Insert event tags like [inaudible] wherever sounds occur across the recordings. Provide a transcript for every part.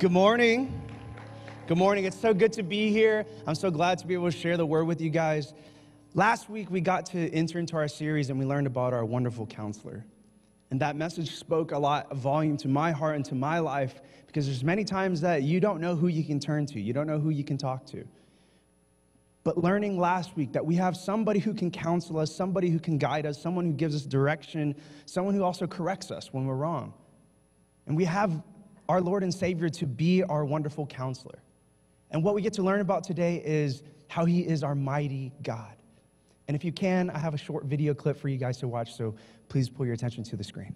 Good morning. Good morning. It's so good to be here. I'm so glad to be able to share the word with you guys. Last week, we got to enter into our series and we learned about our wonderful counselor. And that message spoke a lot of volume to my heart and to my life because there's many times that you don't know who you can turn to, you don't know who you can talk to. But learning last week that we have somebody who can counsel us, somebody who can guide us, someone who gives us direction, someone who also corrects us when we're wrong. And we have our Lord and Savior to be our wonderful counselor. And what we get to learn about today is how He is our mighty God. And if you can, I have a short video clip for you guys to watch, so please pull your attention to the screen.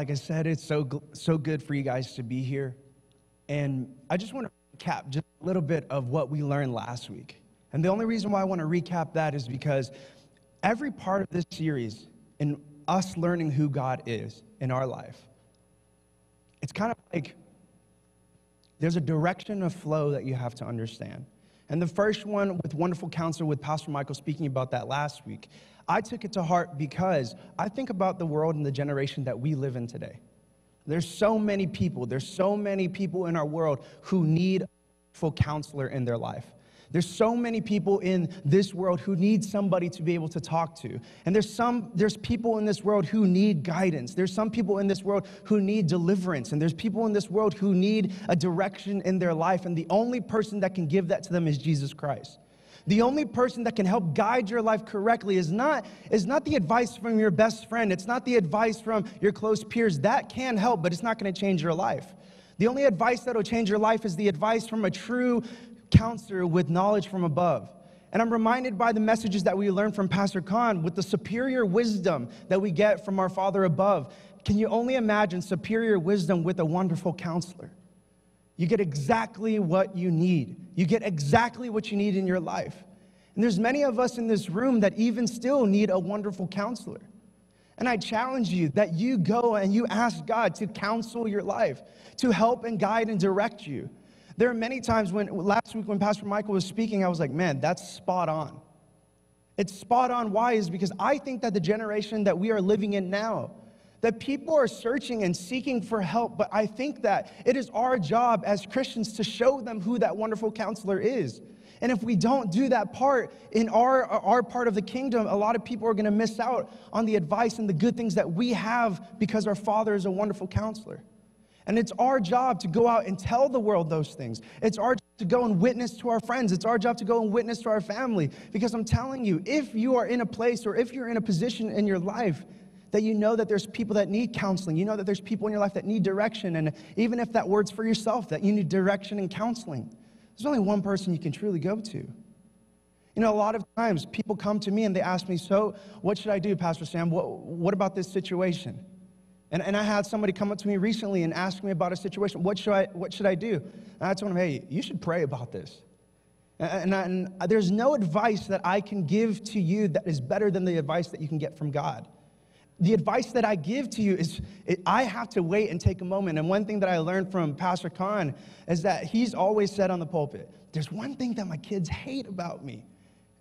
Like I said, it's so, so good for you guys to be here. And I just want to recap just a little bit of what we learned last week. And the only reason why I want to recap that is because every part of this series, in us learning who God is in our life, it's kind of like there's a direction of flow that you have to understand. And the first one with Wonderful Counselor with Pastor Michael speaking about that last week, I took it to heart because I think about the world and the generation that we live in today. There's so many people, there's so many people in our world who need a full counselor in their life. There's so many people in this world who need somebody to be able to talk to. And there's some there's people in this world who need guidance. There's some people in this world who need deliverance. And there's people in this world who need a direction in their life. And the only person that can give that to them is Jesus Christ. The only person that can help guide your life correctly is not, is not the advice from your best friend. It's not the advice from your close peers. That can help, but it's not going to change your life. The only advice that will change your life is the advice from a true counselor with knowledge from above. And I'm reminded by the messages that we learned from Pastor Khan with the superior wisdom that we get from our Father above. Can you only imagine superior wisdom with a wonderful counselor? You get exactly what you need. You get exactly what you need in your life. And there's many of us in this room that even still need a wonderful counselor. And I challenge you that you go and you ask God to counsel your life, to help and guide and direct you. There are many times when last week when Pastor Michael was speaking, I was like, man, that's spot on. It's spot on. Why? Is because I think that the generation that we are living in now, that people are searching and seeking for help, but I think that it is our job as Christians to show them who that wonderful counselor is. And if we don't do that part in our, our part of the kingdom, a lot of people are going to miss out on the advice and the good things that we have because our Father is a wonderful counselor. And it's our job to go out and tell the world those things. It's our job to go and witness to our friends. It's our job to go and witness to our family. Because I'm telling you, if you are in a place or if you're in a position in your life that you know that there's people that need counseling. You know that there's people in your life that need direction. And even if that word's for yourself, that you need direction and counseling, there's only one person you can truly go to. You know, a lot of times people come to me and they ask me, So, what should I do, Pastor Sam? What, what about this situation? And, and I had somebody come up to me recently and ask me about a situation. What should I, what should I do? And I told him, Hey, you should pray about this. And, and, and there's no advice that I can give to you that is better than the advice that you can get from God the advice that I give to you is it, I have to wait and take a moment. And one thing that I learned from Pastor Khan is that he's always said on the pulpit, there's one thing that my kids hate about me.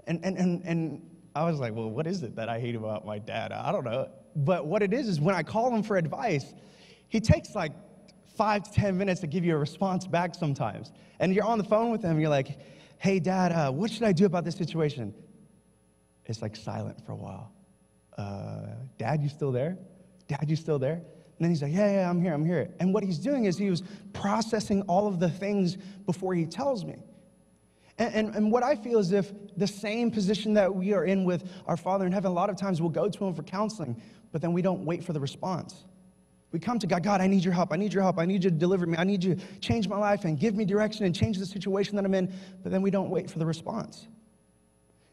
And, and, and, and I was like, well, what is it that I hate about my dad? I don't know. But what it is is when I call him for advice, he takes like five to 10 minutes to give you a response back sometimes. And you're on the phone with him, you're like, hey, dad, uh, what should I do about this situation? It's like silent for a while uh, Dad, you still there? Dad, you still there? And then he's like, Yeah, yeah, I'm here, I'm here. And what he's doing is he was processing all of the things before he tells me. And, and, what I feel is if the same position that we are in with our Father in heaven, a lot of times we'll go to Him for counseling, but then we don't wait for the response. We come to God, God, I need your help. I need your help. I need you to deliver me. I need you to change my life and give me direction and change the situation that I'm in. But then we don't wait for the response.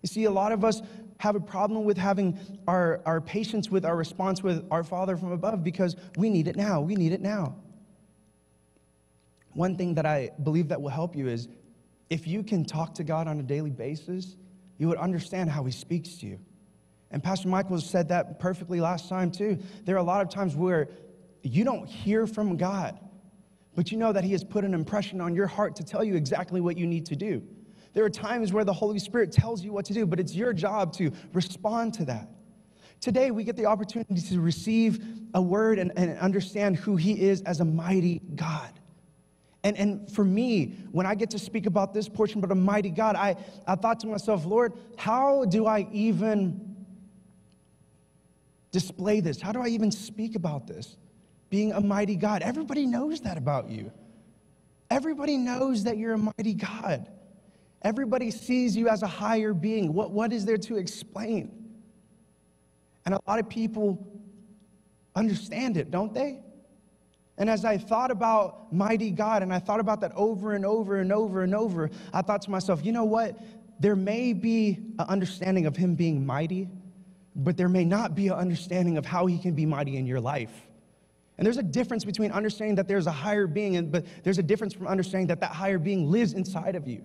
You see, a lot of us have a problem with having our, our patience with our response with our Father from above because we need it now. We need it now. One thing that I believe that will help you is if you can talk to God on a daily basis, you would understand how He speaks to you. And Pastor Michael said that perfectly last time, too. There are a lot of times where you don't hear from God, but you know that He has put an impression on your heart to tell you exactly what you need to do. There are times where the Holy Spirit tells you what to do, but it's your job to respond to that. Today, we get the opportunity to receive a word and, and understand who He is as a mighty God. And, and for me, when I get to speak about this portion, but a mighty God, I, I thought to myself, Lord, how do I even display this? How do I even speak about this? Being a mighty God. Everybody knows that about you. Everybody knows that you're a mighty God. Everybody sees you as a higher being. What, what is there to explain? And a lot of people understand it, don't they? And as I thought about mighty God and I thought about that over and over and over and over, I thought to myself, you know what? There may be an understanding of Him being mighty, but there may not be an understanding of how He can be mighty in your life. And there's a difference between understanding that there's a higher being, and, but there's a difference from understanding that that higher being lives inside of you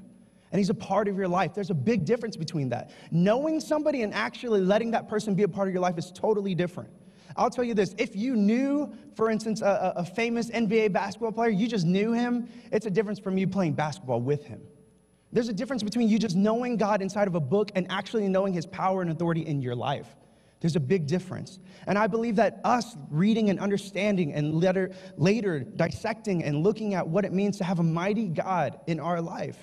and he's a part of your life. There's a big difference between that. Knowing somebody and actually letting that person be a part of your life is totally different. I'll tell you this if you knew, for instance, a, a, famous NBA basketball player, you just knew him, it's a difference from you playing basketball with him. There's a difference between you just knowing God inside of a book and actually knowing his power and authority in your life. There's a big difference. And I believe that us reading and understanding and later, later dissecting and looking at what it means to have a mighty God in our life,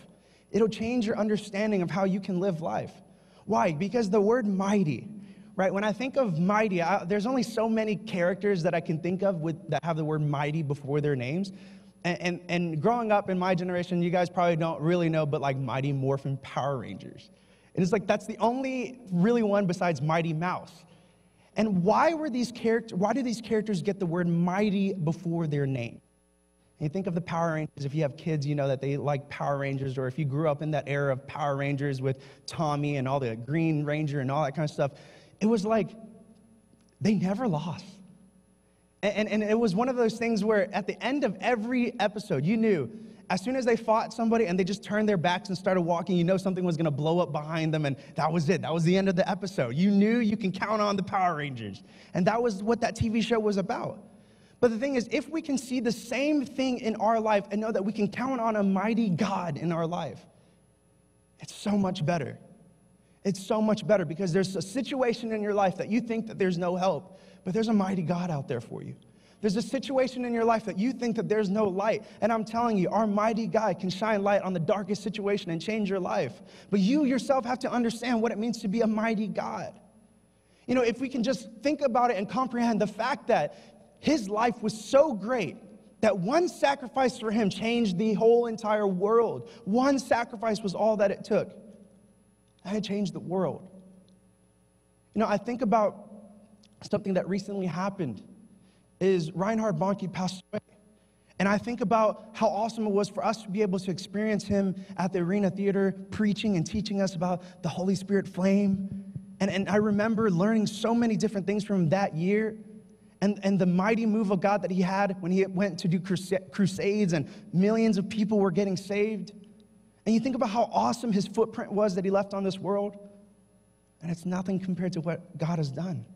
it'll change your understanding of how you can live life. Why? Because the word mighty, right? When I think of mighty, I, there's only so many characters that I can think of with, that have the word mighty before their names. And, and, and, growing up in my generation, you guys probably don't really know, but like Mighty Morphin Power Rangers. And it's like that's the only really one besides Mighty Mouse. And why were these characters, why do these characters get the word mighty before their name? And you think of the Power Rangers, if you have kids, you know that they like Power Rangers, or if you grew up in that era of Power Rangers with Tommy and all the Green Ranger and all that kind of stuff, it was like they never lost. And, and, and, it was one of those things where at the end of every episode, you knew as soon as they fought somebody and they just turned their backs and started walking, you know something was gonna blow up behind them, and that was it. That was the end of the episode. You knew you can count on the Power Rangers. And that was what that TV show was about. But the thing is, if we can see the same thing in our life and know that we can count on a mighty God in our life, it's so much better. It's so much better because there's a situation in your life that you think that there's no help, but there's a mighty God out there for you. There's a situation in your life that you think that there's no light. And I'm telling you, our mighty God can shine light on the darkest situation and change your life. But you yourself have to understand what it means to be a mighty God. You know, if we can just think about it and comprehend the fact that his life was so great that one sacrifice for him changed the whole entire world. One sacrifice was all that it took. I had changed the world. You know, I think about something that recently happened is Reinhard Bonnke passed away. And I think about how awesome it was for us to be able to experience him at the Arena Theater preaching and teaching us about the Holy Spirit flame. And, and I remember learning so many different things from him that year and, and the mighty move of God that he had when he went to do crusades and millions of people were getting saved. And you think about how awesome his footprint was that he left on this world, and it's nothing compared to what God has done.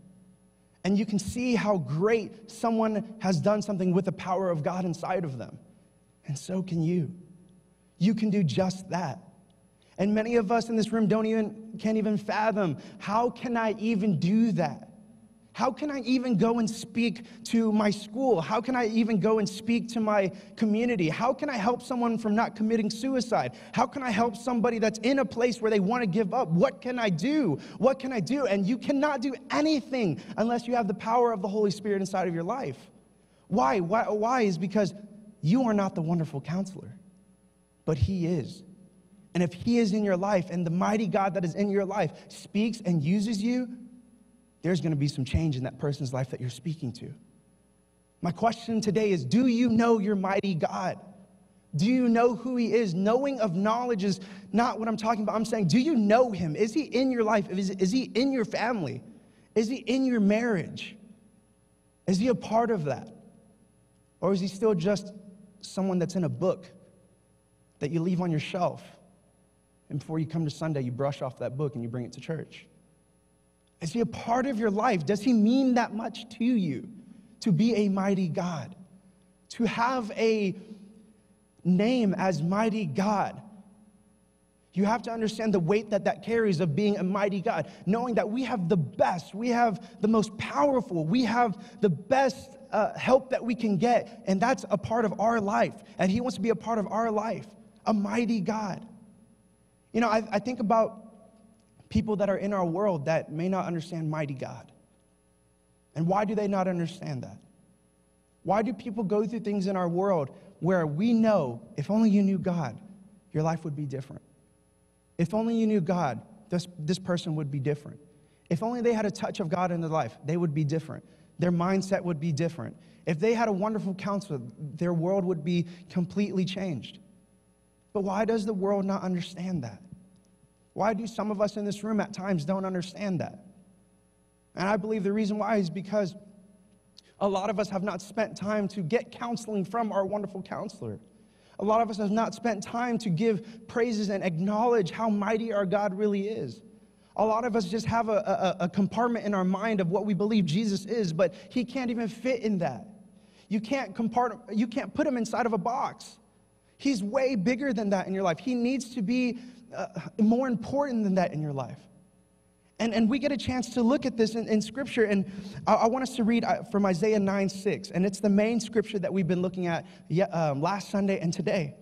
And you can see how great someone has done something with the power of God inside of them. And so can you. You can do just that. And many of us in this room don't even can't even fathom how can I even do that? How can I even go and speak to my school? How can I even go and speak to my community? How can I help someone from not committing suicide? How can I help somebody that's in a place where they want to give up? What can I do? What can I do? And you cannot do anything unless you have the power of the Holy Spirit inside of your life. Why? Why, why is because you are not the wonderful counselor, but He is. And if He is in your life and the mighty God that is in your life speaks and uses you, there's going to be some change in that person's life that you're speaking to. My question today is Do you know your mighty God? Do you know who He is? Knowing of knowledge is not what I'm talking about. I'm saying, do you know Him? Is He in your life? Is, is He in your family? Is He in your marriage? Is He a part of that? Or is He still just someone that's in a book that you leave on your shelf? And before you come to Sunday, you brush off that book and you bring it to church. Is he a part of your life? Does he mean that much to you to be a mighty God? To have a name as mighty God? You have to understand the weight that that carries of being a mighty God, knowing that we have the best, we have the most powerful, we have the best uh, help that we can get, and that's a part of our life. And He wants to be a part of our life, a mighty God. You know, I, I think about people that are in our world that may not understand mighty God. And why do they not understand that? Why do people go through things in our world where we know if only you knew God, your life would be different? If only you knew God, this, this person would be different. If only they had a touch of God in their life, they would be different. Their mindset would be different. If they had a wonderful counselor, their world would be completely changed. But why does the world not understand that? Why do some of us in this room at times don't understand that? And I believe the reason why is because a lot of us have not spent time to get counseling from our wonderful counselor. A lot of us have not spent time to give praises and acknowledge how mighty our God really is. A lot of us just have a, a, a, compartment in our mind of what we believe Jesus is, but he can't even fit in that. You can't, compart- you can't put him inside of a box. He's way bigger than that in your life. He needs to be uh, more important than that in your life. And, and we get a chance to look at this in, in Scripture, and I, I, want us to read uh, from Isaiah 9 6, and it's the main Scripture that we've been looking at um, last Sunday and today.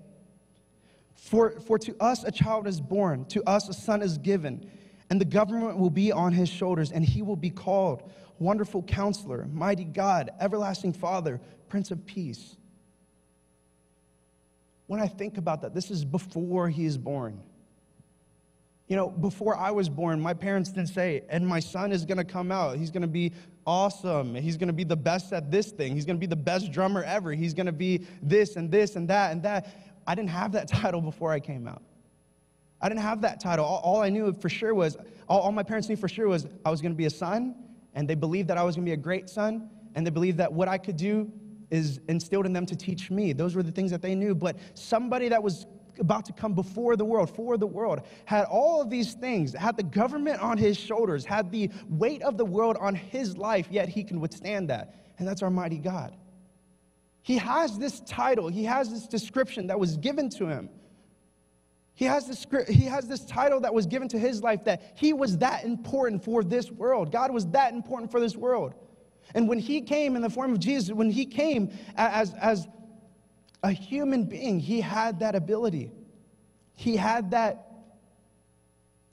For, for to us a child is born, to us a son is given, and the government will be on his shoulders, and he will be called Wonderful Counselor, Mighty God, Everlasting Father, Prince of Peace. When I think about that, this is before he is born. You know, before I was born, my parents didn't say, and my son is gonna come out. He's gonna be awesome. He's gonna be the best at this thing. He's gonna be the best drummer ever. He's gonna be this and this and that and that. I didn't have that [laughs] title before I came out. I didn't have that title. All, all I knew for sure was, all, all my parents knew for sure was I was gonna be a son, and they believed that I was gonna be a great son, and they believed that what I could do is instilled in them to teach me. Those were the things that they knew. But somebody that was about to come before the world, for the world, had all of these things, had the government on his shoulders, had the weight of the world on his life, yet he can withstand that. And that's our mighty God. He has this title, he has this description that was given to him. He has, this, he has this title that was given to his life that he was that important for this world. God was that important for this world. And when he came in the form of Jesus, when he came as, as a human being, he had that ability. He had that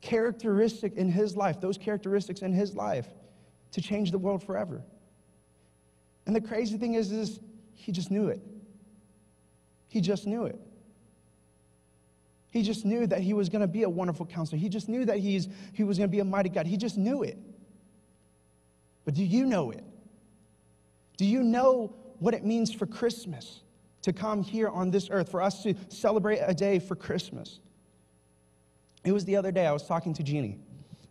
characteristic in his life, those characteristics in his life to change the world forever. And the crazy thing is, is he just knew it. He just knew it. He just knew that he was going to be a wonderful counselor. He just knew that he's, he was going to be a mighty God. He just knew it. But do you know it? Do you know what it means for Christmas? To come here on this earth, for us to celebrate a day for Christmas. It was the other day, I was talking to Jeannie.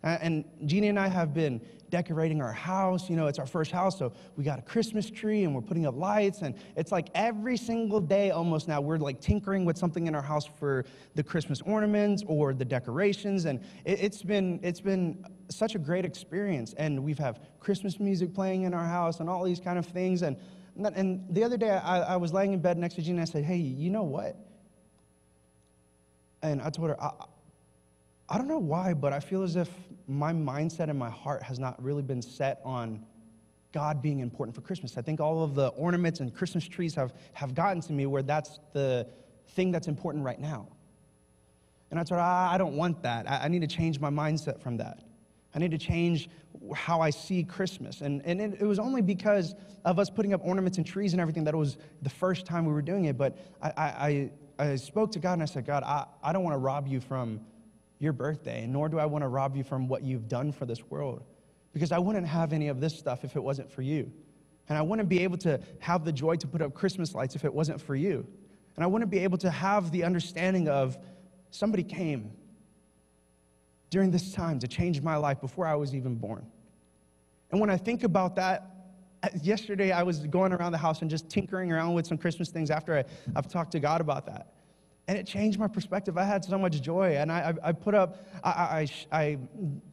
And Jeannie and I have been decorating our house. You know, it's our first house, so we got a Christmas tree and we're putting up lights. And it's like every single day almost now, we're like tinkering with something in our house for the Christmas ornaments or the decorations. And it, has been, it's been such a great experience. And we've have Christmas music playing in our house and all these kind of things. And and the other day, I, I was laying in bed next to Jeannie. and I said, Hey, you know what? And I told her, I, I don't know why, but I feel as if my mindset and my heart has not really been set on God being important for Christmas. I think all of the ornaments and Christmas trees have, have gotten to me where that's the thing that's important right now. And I told her, I don't want that. I, I need to change my mindset from that. I need to change how I see Christmas. And, and it, it, was only because of us putting up ornaments and trees and everything that it was the first time we were doing it. But I, I, I spoke to God and I said, God, I, I don't want to rob you from your birthday, nor do I want to rob you from what you've done for this world. Because I wouldn't have any of this stuff if it wasn't for you. And I wouldn't be able to have the joy to put up Christmas lights if it wasn't for you. And I wouldn't be able to have the understanding of somebody came during this time to change my life before I was even born. And when I think about that, uh, yesterday I was going around the house and just tinkering around with some Christmas things after I, I've talked to God about that and it changed my perspective. I had so much joy, and I, I, I put up, I, I, I,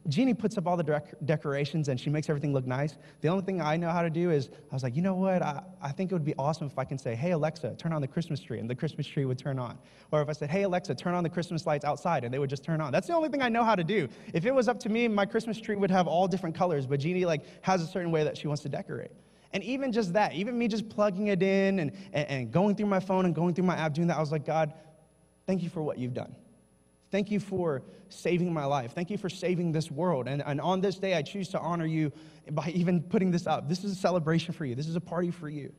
Jeannie puts up all the dec- decorations, and she makes everything look nice. The only thing I know how to do is, I was like, you know what? I, I think it would be awesome if I can say, hey Alexa, turn on the Christmas tree, and the Christmas tree would turn on. Or if I said, hey Alexa, turn on the Christmas lights outside, and they would just turn on. That's the only thing I know how to do. If it was up to me, my Christmas tree would have all different colors, but Jeannie like has a certain way that she wants to decorate. And even just that, even me just plugging it in and, and, and going through my phone and going through my app, doing that, I was like, God, Thank you for what you've done. Thank you for saving my life. Thank you for saving this world. And, and on this day, I choose to honor you by even putting this up. This is a celebration for you, this is a party for you.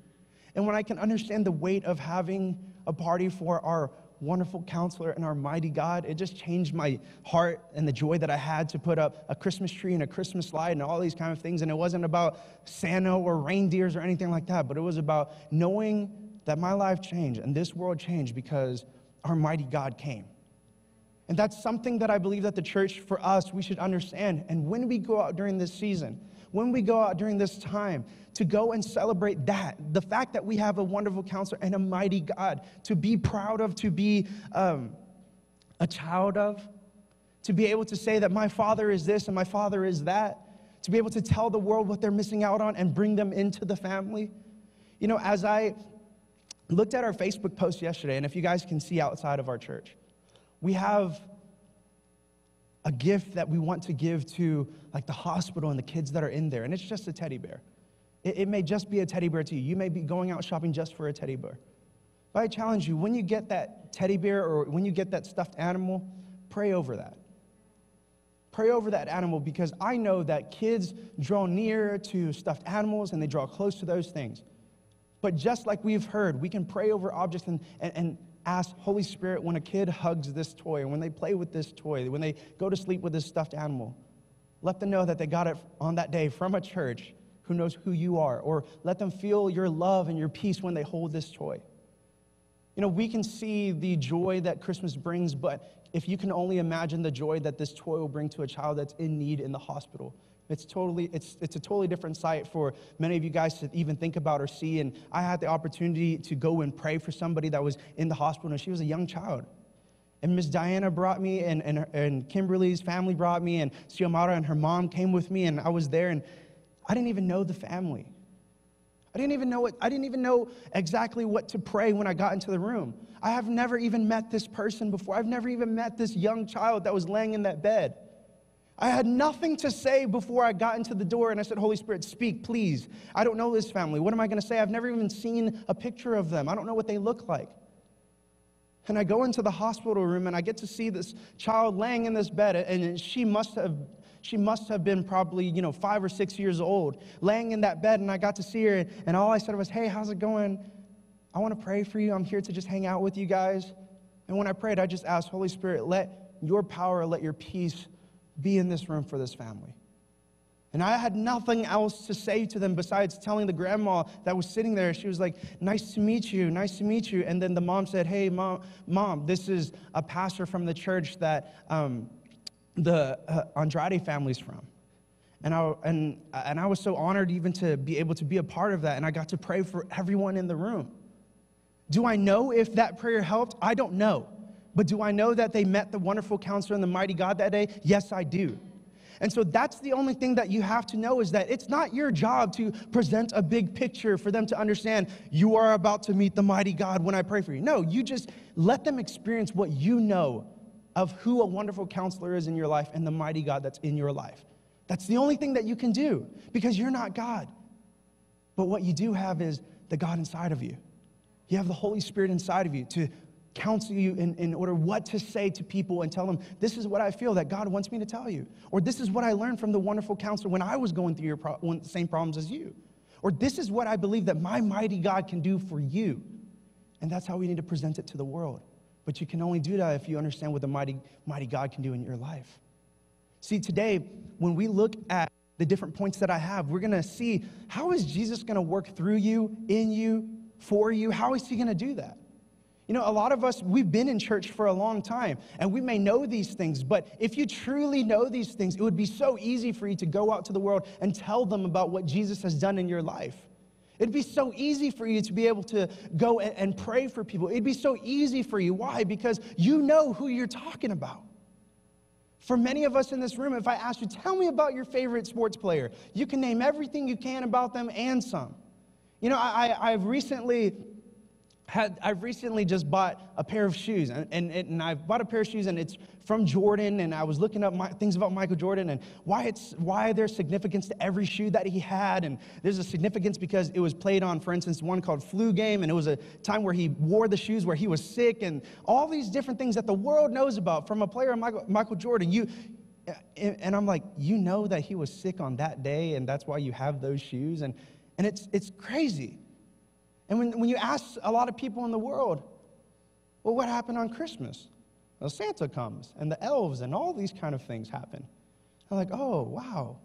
And when I can understand the weight of having a party for our wonderful counselor and our mighty God, it just changed my heart and the joy that I had to put up a Christmas tree and a Christmas light and all these kind of things. And it wasn't about Santa or reindeers or anything like that, but it was about knowing that my life changed and this world changed because our mighty God came. And that's something that I believe that the church, for us, we should understand. And when we go out during this season, when we go out during this time, to go and celebrate that, the fact that we have a wonderful counselor and a mighty God to be proud of, to be um, a child of, to be able to say that my father is this and my father is that, to be able to tell the world what they're missing out on and bring them into the family. You know, as I looked at our Facebook post yesterday, and if you guys can see outside of our church, we have a gift that we want to give to like the hospital and the kids that are in there, and it's just a teddy bear. It, it may just be a teddy bear to you. You may be going out shopping just for a teddy bear. But I challenge you, when you get that teddy bear or when you get that stuffed animal, pray over that. Pray over that animal because I know that kids draw near to stuffed animals and they draw close to those things. But just like we've heard, we can pray over objects and, and, and ask Holy Spirit when a kid hugs this toy, and when they play with this toy, when they go to sleep with this stuffed animal, let them know that they got it on that day from a church who knows who you are, or let them feel your love and your peace when they hold this toy. You know, we can see the joy that Christmas brings, but if you can only imagine the joy that this toy will bring to a child that's in need in the hospital, it's totally, it's, it's a totally different sight for many of you guys to even think about or see. And I had the opportunity to go and pray for somebody that was in the hospital, and she was a young child. And Miss Diana brought me, and, and, and Kimberly's family brought me, and Xiomara and her mom came with me, and I was there, and I didn't even know the family. I didn't even know what, I didn't even know exactly what to pray when I got into the room. I have never even met this person before. I've never even met this young child that was laying in that bed. I had nothing to say before I got into the door, and I said, Holy Spirit, speak, please. I don't know this family. What am I going to say? I've never even seen a picture of them. I don't know what they look like. And I go into the hospital room, and I get to see this child laying in this bed, and she must have. She must have been probably, you know, five or six years old, laying in that bed, and I got to see her, and all I said was, Hey, how's it going? I want to pray for you. I'm here to just hang out with you guys. And when I prayed, I just asked, Holy Spirit, let your power, let your peace be in this room for this family. And I had nothing else to say to them besides telling the grandma that was sitting there. She was like, Nice to meet you, nice to meet you. And then the mom said, Hey, mom, mom this is a pastor from the church that um, the uh, Andrade family's from. And I, and, and I was so honored even to be able to be a part of that. And I got to pray for everyone in the room. Do I know if that prayer helped? I don't know. But do I know that they met the wonderful counselor and the mighty God that day? Yes, I do. And so that's the only thing that you have to know is that it's not your job to present a big picture for them to understand you are about to meet the mighty God when I pray for you. No, you just let them experience what you know of who a wonderful counselor is in your life and the mighty God that's in your life. That's the only thing that you can do because you're not God. But what you do have is the God inside of you. You have the Holy Spirit inside of you to counsel you in, in order what to say to people and tell them, this is what I feel that God wants me to tell you. Or this is what I learned from the wonderful counselor when I was going through your pro- the same problems as you. Or this is what I believe that my mighty God can do for you. And that's how we need to present it to the world. But you can only do that if you understand what the mighty, mighty God can do in your life. See, today, when we look at the different points that I have, we're gonna see how is Jesus gonna work through you, in you, for you? How is he gonna do that? You know, a lot of us, we've been in church for a long time and we may know these things, but if you truly know these things, it would be so easy for you to go out to the world and tell them about what Jesus has done in your life. It'd be so easy for you to be able to go and, pray for people. It'd be so easy for you. Why? Because you know who you're talking about. For many of us in this room, if I asked you, tell me about your favorite sports player, you can name everything you can about them and some. You know, I, I've recently had, I've recently just bought a pair of shoes, and, and, and I've bought a pair of shoes, and it's from Jordan, and I was looking up my, things about Michael Jordan and why, it's, why there's significance to every shoe that he had, and there's a significance because it was played on, for instance, one called Flu Game, and it was a time where he wore the shoes where he was sick, and all these different things that the world knows about from a player, Michael, Michael Jordan. You, and I'm like, you know that he was sick on that day, and that's why you have those shoes, and, and it's, it's crazy. And when, when you ask a lot of people in the world, well, what happened on Christmas? Well, Santa comes and the elves and all these kind of things happen. I'm like, oh, wow.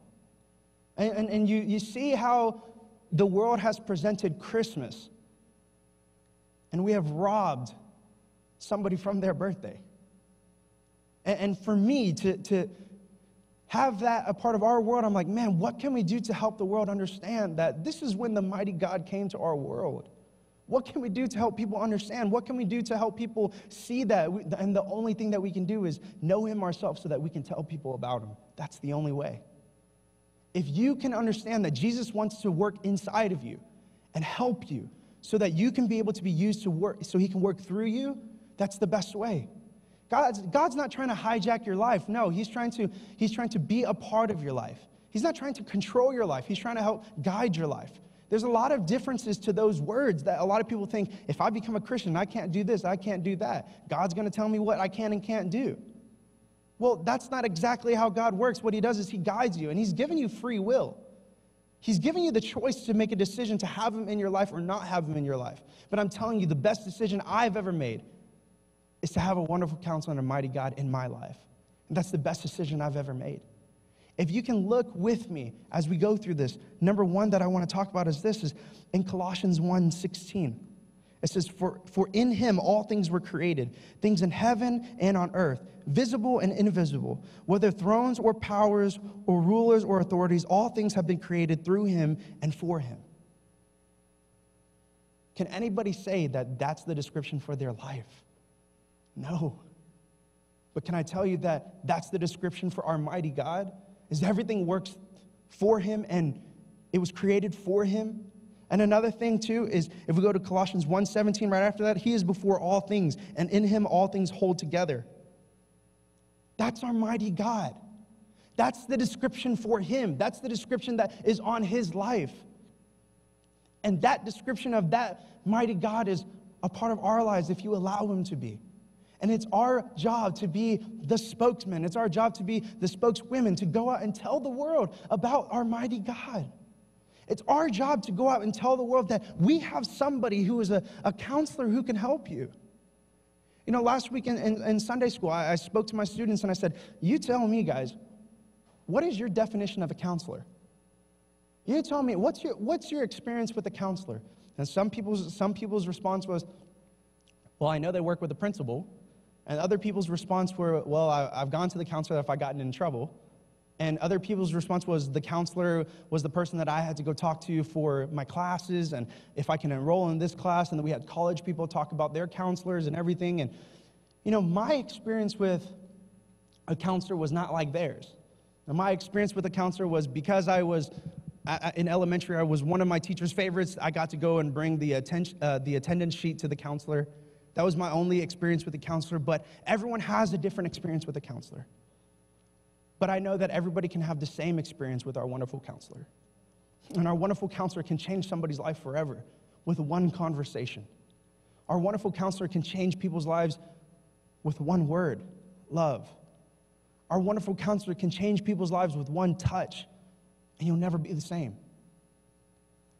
And, and, and you, you see how the world has presented Christmas, and we have robbed somebody from their birthday. And, and for me to, to have that a part of our world, I'm like, man, what can we do to help the world understand that this is when the mighty God came to our world? What can we do to help people understand? What can we do to help people see that? And the only thing that we can do is know Him ourselves so that we can tell people about Him. That's the only way. If you can understand that Jesus wants to work inside of you and help you so that you can be able to be used to work, so He can work through you, that's the best way. God's, God's not trying to hijack your life. No, he's trying, to, he's trying to be a part of your life. He's not trying to control your life. He's trying to help guide your life. There's a lot of differences to those words that a lot of people think if I become a Christian, I can't do this, I can't do that. God's going to tell me what I can and can't do. Well, that's not exactly how God works. What He does is He guides you, and He's given you free will. He's given you the choice to make a decision to have Him in your life or not have Him in your life. But I'm telling you, the best decision I've ever made is to have a wonderful counselor and a mighty God in my life. And that's the best decision I've ever made. If you can look with me as we go through this, number one that I want to talk about is this is in Colossians 1 16. It says, for, for in him all things were created, things in heaven and on earth, visible and invisible, whether thrones or powers or rulers or authorities, all things have been created through him and for him. Can anybody say that that's the description for their life? No. But can I tell you that that's the description for our mighty God? Is everything works for him and it was created for him? And another thing too is if we go to Colossians 1:17 right after that, he is before all things and in him all things hold together. That's our mighty God. That's the description for him. That's the description that is on his life. And that description of that mighty God is a part of our lives if you allow him to be. And it's our job to be the spokesman. It's our job to be the spokeswomen, to go out and tell the world about our mighty God. It's our job to go out and tell the world that we have somebody who is a, a counselor who can help you. You know, last week in, in, in Sunday school, I, I spoke to my students and I said, You tell me, guys, what is your definition of a counselor? You tell me, what's your, what's your experience with a counselor? And some people's, some people's response was, Well, I know they work with the principal. And other people's response were, well, I, have gone to the counselor if I've gotten in trouble. And other people's response was the counselor was the person that I had to go talk to for my classes and if I can enroll in this class. And then we had college people talk about their counselors and everything. And, you know, my experience with a counselor was not like theirs. And my experience with a counselor was because I was in elementary, I was one of my teacher's favorites. I got to go and bring the, attention, uh, the attendance sheet to the counselor. That was my only experience with a counselor, but everyone has a different experience with a counselor. But I know that everybody can have the same experience with our wonderful counselor. And our wonderful counselor can change somebody's life forever with one conversation. Our wonderful counselor can change people's lives with one word love. Our wonderful counselor can change people's lives with one touch, and you'll never be the same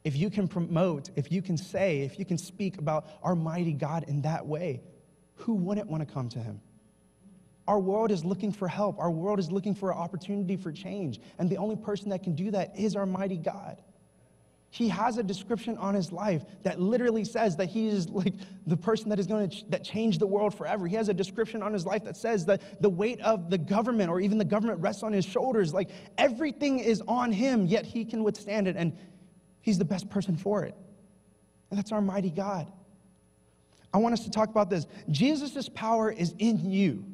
if you can promote, if you can say, if you can speak about our mighty God in that way, who wouldn't want to come to him? Our world is looking for help. Our world is looking for an opportunity for change. And the only person that can do that is our mighty God. He has a description on his life that literally says that he is like the person that is going to ch- that change the world forever. He has a description on his life that says that the weight of the government or even the government rests on his shoulders. Like everything is on him, yet he can withstand it and he's the best person for it. And that's our mighty God. I want us to talk about this. Jesus' power is in you.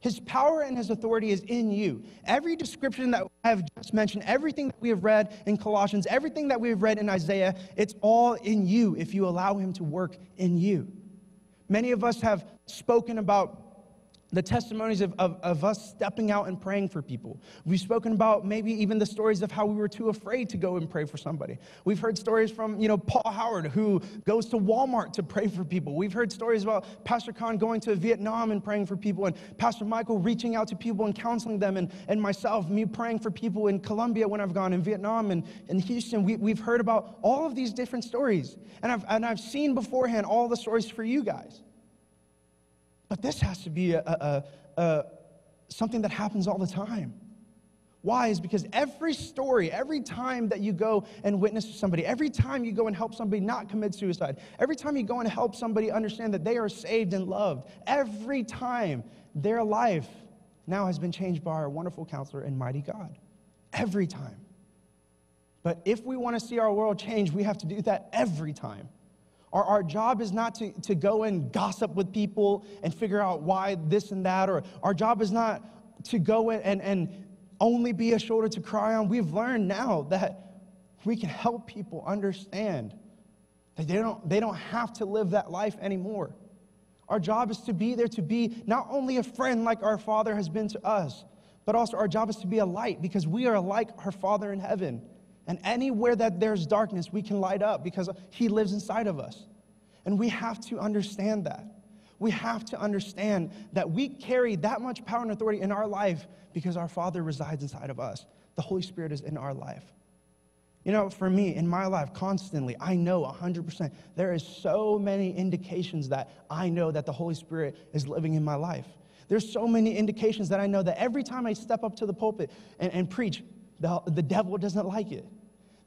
His power and his authority is in you. Every description that I have just mentioned, everything that we have read in Colossians, everything that we have read in Isaiah, it's all in you if you allow him to work in you. Many of us have spoken about the testimonies of, of, of, us stepping out and praying for people. We've spoken about maybe even the stories of how we were too afraid to go and pray for somebody. We've heard stories from, you know, Paul Howard, who goes to Walmart to pray for people. We've heard stories about Pastor Khan going to Vietnam and praying for people, and Pastor Michael reaching out to people and counseling them, and, and myself, me praying for people in Colombia when I've gone, in Vietnam and in Houston. We, we've heard about all of these different stories. And I've, and I've seen beforehand all the stories for you guys. But this has to be a, a, a, something that happens all the time. Why? Is because every story, every time that you go and witness to somebody, every time you go and help somebody not commit suicide, every time you go and help somebody understand that they are saved and loved, every time their life now has been changed by our wonderful counselor and mighty God. Every time. But if we want to see our world change, we have to do that every time. Our, our job is not to, to go and gossip with people and figure out why this and that, or our job is not to go and, and only be a shoulder to cry on. We've learned now that we can help people understand that they don't, they don't have to live that life anymore. Our job is to be there to be not only a friend like our Father has been to us, but also our job is to be a light because we are like our Father in heaven. And anywhere that there's darkness, we can light up because He lives inside of us. And we have to understand that. We have to understand that we carry that much power and authority in our life because our Father resides inside of us. The Holy Spirit is in our life. You know, for me, in my life, constantly, I know 100%, there is so many indications that I know that the Holy Spirit is living in my life. There's so many indications that I know that every time I step up to the pulpit and, and preach, the, the devil doesn't like it.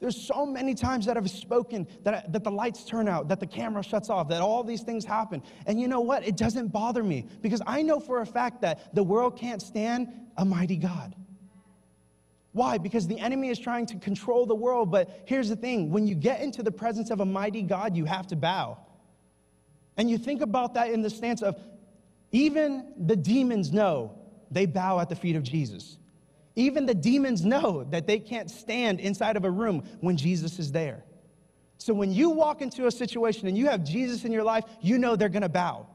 There's so many times that I've spoken that, I, that the lights turn out, that the camera shuts off, that all these things happen. And you know what? It doesn't bother me because I know for a fact that the world can't stand a mighty God. Why? Because the enemy is trying to control the world. But here's the thing when you get into the presence of a mighty God, you have to bow. And you think about that in the stance of even the demons know they bow at the feet of Jesus. Even the demons know that they can't stand inside of a room when Jesus is there. So when you walk into a situation and you have Jesus in your life, you know they're gonna bow.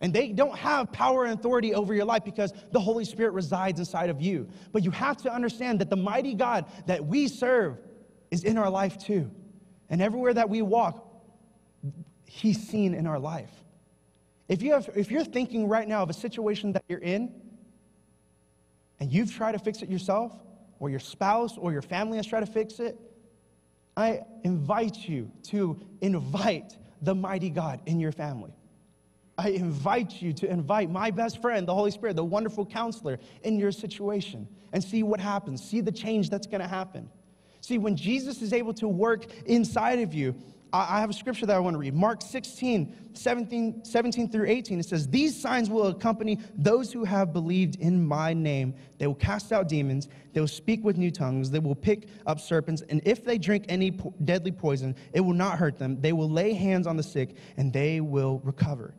And they don't have power and authority over your life because the Holy Spirit resides inside of you. But you have to understand that the mighty God that we serve is in our life too. And everywhere that we walk, He's seen in our life. If, you have, if you're thinking right now of a situation that you're in, and you've tried to fix it yourself, or your spouse or your family has tried to fix it, I invite you to invite the mighty God in your family. I invite you to invite my best friend, the Holy Spirit, the wonderful counselor, in your situation and see what happens. See the change that's going to happen. See, when Jesus is able to work inside of you, I have a scripture that I want to read. Mark 16, 17, 17 through 18. It says, These signs will accompany those who have believed in my name. They will cast out demons. They will speak with new tongues. They will pick up serpents. And if they drink any po- deadly poison, it will not hurt them. They will lay hands on the sick and they will recover.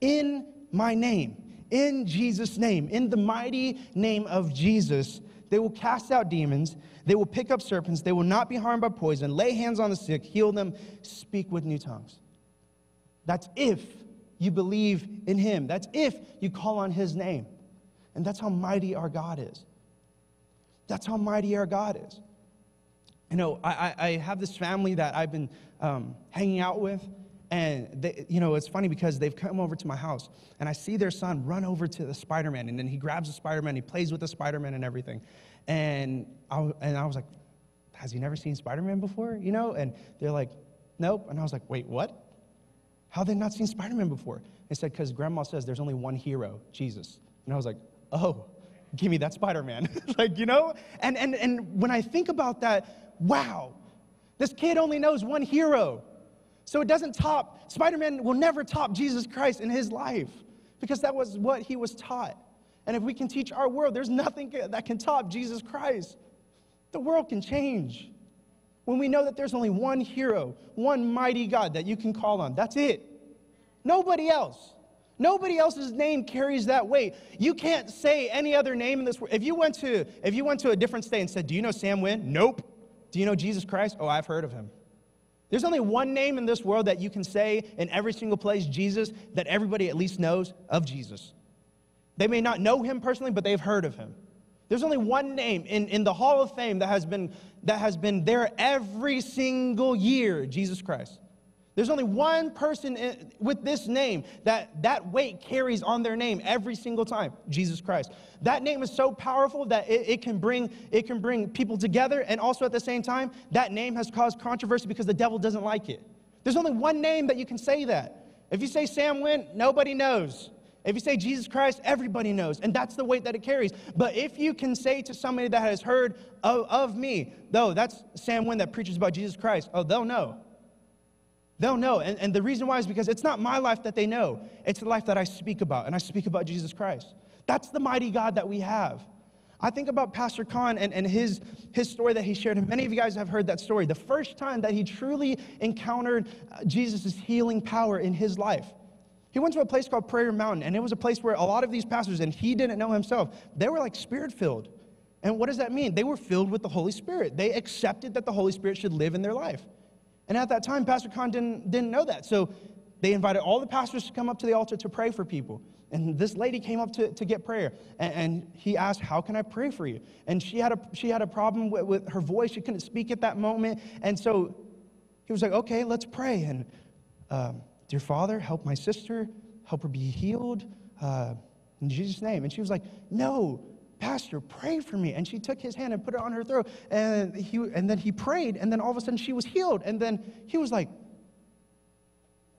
In my name, in Jesus' name, in the mighty name of Jesus, they will cast out demons. They will pick up serpents. They will not be harmed by poison. Lay hands on the sick, heal them, speak with new tongues. That's if you believe in Him. That's if you call on His name. And that's how mighty our God is. That's how mighty our God is. You know, I, I have this family that I've been um, hanging out with, and they, you know, it's funny because they've come over to my house, and I see their son run over to the Spider Man, and then he grabs the Spider Man, he plays with the Spider Man and everything. And I, and I was like, Has he never seen Spider Man before? You know? And they're like, Nope. And I was like, Wait, what? How they not seen Spider Man before? He said, Because grandma says there's only one hero, Jesus. And I was like, Oh, give me that Spider Man. [laughs] like, you know? And, and, and when I think about that, wow, this kid only knows one hero. So it doesn't top, Spider Man will never top Jesus Christ in his life because that was what he was taught. And if we can teach our world, there's nothing that can top Jesus Christ. The world can change. When we know that there's only one hero, one mighty God that you can call on, that's it. Nobody else. Nobody else's name carries that weight. You can't say any other name in this world. If you went to, if you went to a different state and said, Do you know Sam Wynn? Nope. Do you know Jesus Christ? Oh, I've heard of him. There's only one name in this world that you can say in every single place, Jesus, that everybody at least knows of Jesus. They may not know him personally, but they've heard of him. There's only one name in, in the Hall of Fame that has, been, that has been there every single year Jesus Christ. There's only one person in, with this name that that weight carries on their name every single time Jesus Christ. That name is so powerful that it, it, can bring, it can bring people together, and also at the same time, that name has caused controversy because the devil doesn't like it. There's only one name that you can say that. If you say Sam Wynn, nobody knows. If you say Jesus Christ, everybody knows, and that's the weight that it carries. But if you can say to somebody that has heard of, of me, though, that's Sam Wynn that preaches about Jesus Christ, oh, they'll know. They'll know. And, and the reason why is because it's not my life that they know, it's the life that I speak about, and I speak about Jesus Christ. That's the mighty God that we have. I think about Pastor Khan and, and his, his story that he shared, many of you guys have heard that story. The first time that he truly encountered uh, Jesus' healing power in his life. He went to a place called Prayer Mountain, and it was a place where a lot of these pastors, and he didn't know himself, they were like spirit filled. And what does that mean? They were filled with the Holy Spirit. They accepted that the Holy Spirit should live in their life. And at that time, Pastor Khan didn't, didn't know that. So they invited all the pastors to come up to the altar to pray for people. And this lady came up to, to get prayer. And, and he asked, How can I pray for you? And she had a, she had a problem with, with her voice. She couldn't speak at that moment. And so he was like, Okay, let's pray. And, um, Dear Father, help my sister, help her be healed uh, in Jesus' name. And she was like, No, Pastor, pray for me. And she took his hand and put it on her throat. And, he, and then he prayed, and then all of a sudden she was healed. And then he was like,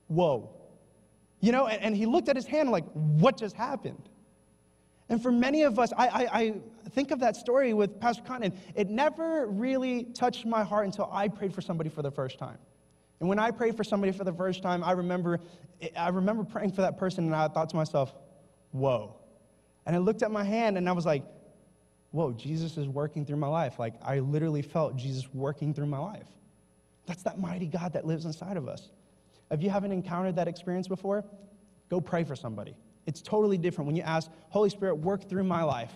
Whoa. You know, and, and he looked at his hand like, What just happened? And for many of us, I, I, I think of that story with Pastor Cotton. it never really touched my heart until I prayed for somebody for the first time. And when I prayed for somebody for the first time, I remember, I remember praying for that person, and I thought to myself, Whoa and I looked at my hand and I was like, whoa, Jesus is working through my life. Like, I literally felt Jesus working through my life. That's that mighty God that lives inside of us. If you haven't encountered that experience before, go pray for somebody. It's totally different when you ask, Holy Spirit, work through my life.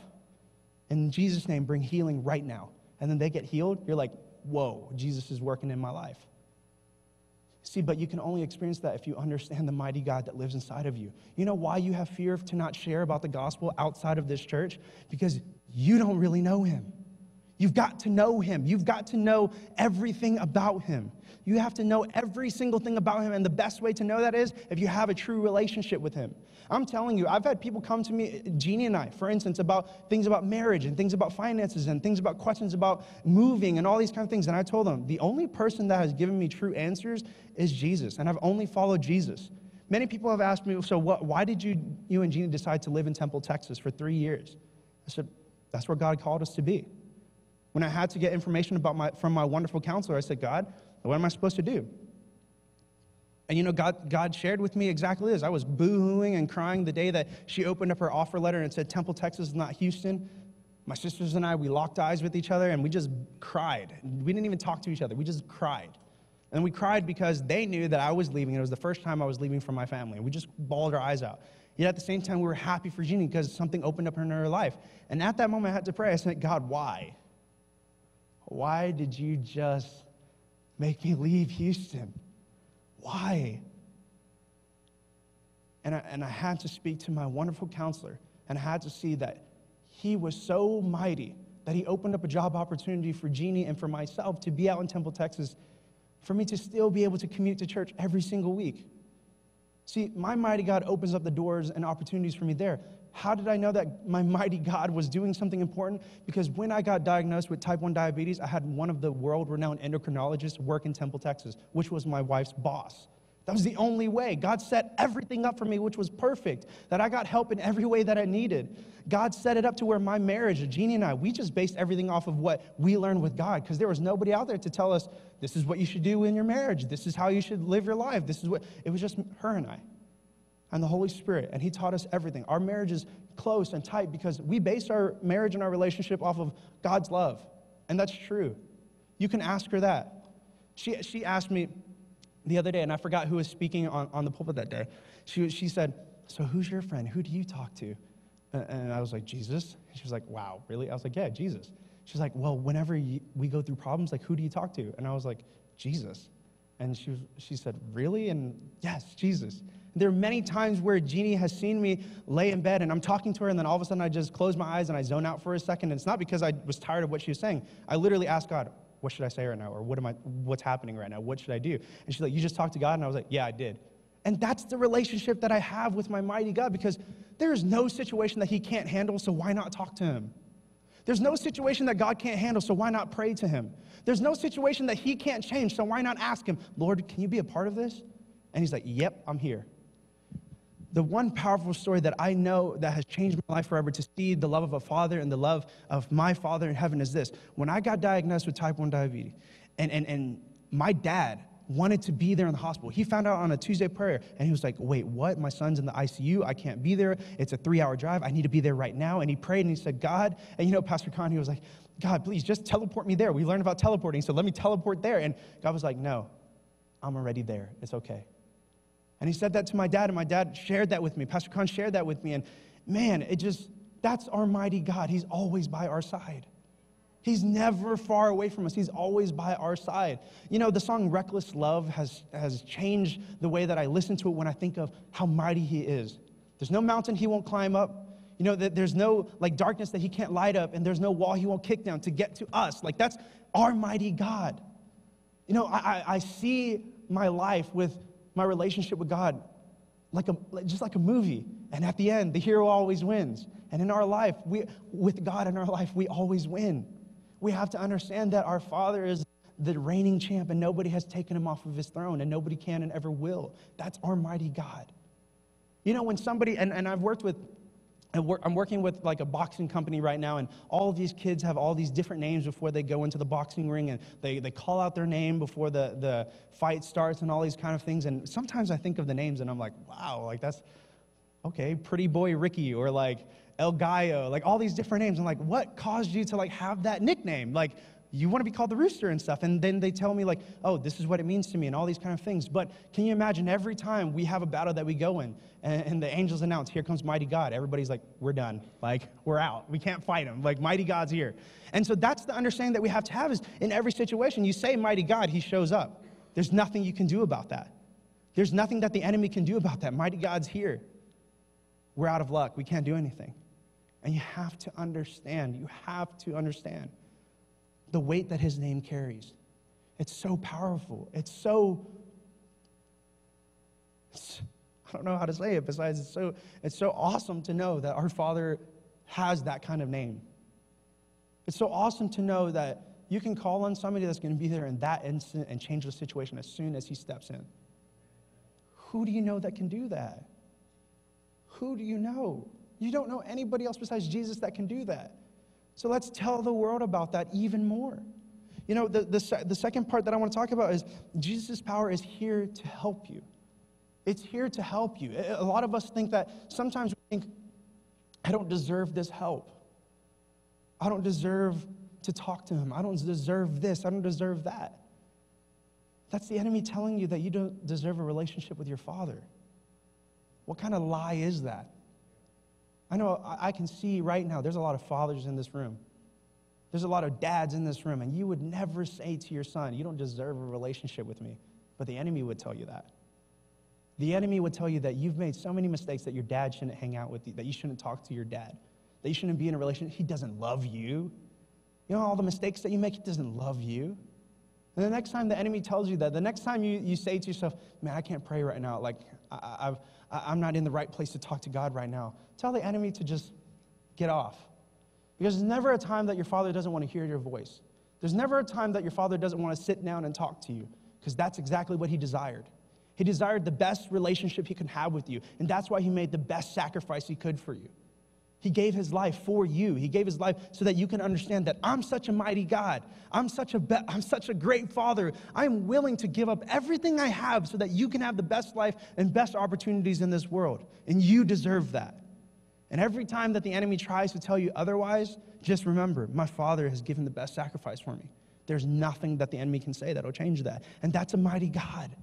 In Jesus' name, bring healing right now. And then they get healed. You're like, whoa, Jesus is working in my life. See, but you can only experience that if you understand the mighty God that lives inside of you. You know why you have fear to not share about the gospel outside of this church? Because you don't really know him. You've got to know him. You've got to know everything about him. You have to know every single thing about him. And the best way to know that is if you have a true relationship with him. I'm telling you, I've had people come to me, Jeannie and I, for instance, about things about marriage and things about finances and things about questions about moving and all these kind of things. And I told them, the only person that has given me true answers is Jesus. And I've only followed Jesus. Many people have asked me, so what, why did you, you and Jeannie decide to live in Temple, Texas for three years? I said, that's where God called us to be. When I had to get information about my, from my wonderful counselor, I said, God, what am I supposed to do? And you know, God, God shared with me exactly this. I was boo-hooing and crying the day that she opened up her offer letter and said, Temple, Texas is not Houston. My sisters and I, we locked eyes with each other and we just cried. We didn't even talk to each other. We just cried. And we cried because they knew that I was leaving. It was the first time I was leaving from my family. We just bawled our eyes out. Yet at the same time, we were happy for Jeannie because something opened up in her life. And at that moment, I had to pray. I said, God, why? Why did you just make me leave Houston? Why? And I, and I had to speak to my wonderful counselor, and I had to see that he was so mighty that he opened up a job opportunity for Jeannie and for myself to be out in Temple, Texas, for me to still be able to commute to church every single week. See, my mighty God opens up the doors and opportunities for me there. How did I know that my mighty God was doing something important? Because when I got diagnosed with type 1 diabetes, I had one of the world renowned endocrinologists work in Temple, Texas, which was my wife's boss. That was the only way. God set everything up for me, which was perfect, that I got help in every way that I needed. God set it up to where my marriage, Jeannie and I, we just based everything off of what we learned with God because there was nobody out there to tell us, this is what you should do in your marriage. This is how you should live your life. This is what, it was just her and I and the Holy Spirit, and He taught us everything. Our marriage is close and tight because we base our marriage and our relationship off of God's love, and that's true. You can ask her that. She, she asked me, the other day, and I forgot who was speaking on, on the pulpit that day. She, she said, So who's your friend? Who do you talk to? And I was like, Jesus. She was like, Wow, really? I was like, Yeah, Jesus. She's like, Well, whenever you, we go through problems, like, who do you talk to? And I was like, Jesus. And she, she said, Really? And yes, Jesus. There are many times where Jeannie has seen me lay in bed and I'm talking to her, and then all of a sudden I just close my eyes and I zone out for a second. And it's not because I was tired of what she was saying. I literally asked God, what should I say right now? Or what am I, what's happening right now? What should I do? And she's like, You just talked to God? And I was like, Yeah, I did. And that's the relationship that I have with my mighty God because there is no situation that He can't handle, so why not talk to Him? There's no situation that God can't handle, so why not pray to Him? There's no situation that He can't change, so why not ask Him, Lord, can you be a part of this? And He's like, Yep, I'm here the one powerful story that I know that has changed my life forever to see the love of a father and the love of my father in heaven is this. When I got diagnosed with type 1 diabetes, and, and, and my dad wanted to be there in the hospital. He found out on a Tuesday prayer and he was like, Wait, what? My son's in the ICU. I can't be there. It's a three hour drive. I need to be there right now. And he prayed and he said, God, and you know, Pastor Khan, he was like, God, please just teleport me there. We learned about teleporting, so let me teleport there. And God was like, No, I'm already there. It's okay. And he said that to my dad, and my dad shared that with me. Pastor Khan shared that with me. And man, it just, that's our mighty God. He's always by our side. He's never far away from us. He's always by our side. You know, the song Reckless Love has, has changed the way that I listen to it when I think of how mighty He is. There's no mountain He won't climb up. You know, that there's no like darkness that He can't light up, and there's no wall He won't kick down to get to us. Like, that's our mighty God. You know, I, I, I see my life with my relationship with God like a, just like a movie. And at the end, the hero always wins. And in our life, we, with God in our life, we always win. We have to understand that our Father is the reigning champ and nobody has taken him off of his throne and nobody can and ever will. That's our mighty God. You know, when somebody, and, and I've worked with I'm working with like a boxing company right now, and all these kids have all these different names before they go into the boxing ring, and they, they call out their name before the, the fight starts and all these kind of things. And sometimes I think of the names and I'm like, wow, like that's okay, pretty boy Ricky, or like El Gallo, like all these different names. I'm like, what caused you to like have that nickname? Like, you want to be called the rooster and stuff. And then they tell me, like, oh, this is what it means to me and all these kind of things. But can you imagine every time we have a battle that we go in and, and the angels announce, here comes mighty God, everybody's like, we're done. Like, we're out. We can't fight him. Like, mighty God's here. And so that's the understanding that we have to have is in every situation, you say mighty God, he shows up. There's nothing you can do about that. There's nothing that the enemy can do about that. Mighty God's here. We're out of luck. We can't do anything. And you have to understand. You have to understand the weight that his name carries. It's so powerful. It's so, it's, I don't know how to say it besides it's so, it's so awesome to know that our Father has that kind of name. It's so awesome to know that you can call on somebody that's going to be there in that instant and change the situation as soon as he steps in. Who do you know that can do that? Who do you know? You don't know anybody else besides Jesus that can do that. So let's tell the world about that even more. You know, the, the, the second part that I want to talk about is Jesus' power is here to help you. It's here to help you. A lot of us think that sometimes we think, I don't deserve this help. I don't deserve to talk to him. I don't deserve this. I don't deserve that. That's the enemy telling you that you don't deserve a relationship with your father. What kind of lie is that? I know I can see right now there's a lot of fathers in this room. There's a lot of dads in this room, and you would never say to your son, You don't deserve a relationship with me. But the enemy would tell you that. The enemy would tell you that you've made so many mistakes that your dad shouldn't hang out with you, that you shouldn't talk to your dad, that you shouldn't be in a relationship. He doesn't love you. You know, all the mistakes that you make, he doesn't love you. And the next time the enemy tells you that, the next time you, you say to yourself, Man, I can't pray right now, like I, I've, I'm not in the right place to talk to God right now. Tell the enemy to just get off. Because there's never a time that your father doesn't want to hear your voice. There's never a time that your father doesn't want to sit down and talk to you, because that's exactly what he desired. He desired the best relationship he could have with you. And that's why he made the best sacrifice he could for you. He gave his life for you. He gave his life so that you can understand that I'm such a mighty God. I'm such a, be- I'm such a great father. I'm willing to give up everything I have so that you can have the best life and best opportunities in this world. And you deserve that. And every time that the enemy tries to tell you otherwise, just remember, my father has given the best sacrifice for me. There's nothing that the enemy can say that'll change that. And that's a mighty God.